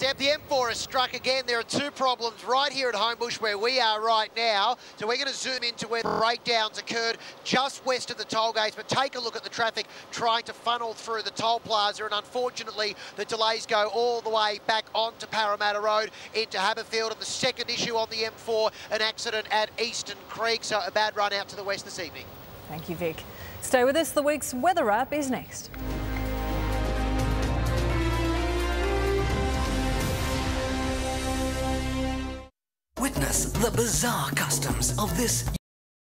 Deb, the M4 has struck again. There are two problems right here at Homebush where we are right now. So we're going to zoom into where the breakdowns occurred just west of the toll gates. But take a look at the traffic trying to funnel through the toll plaza. And unfortunately, the delays go all the way back onto Parramatta Road into Haberfield. And the second issue on the M4, an accident at Eastern Creek. So a bad run out to the west this evening. Thank you, Vic. Stay with us. The week's weather wrap is next. Witness the bizarre customs of this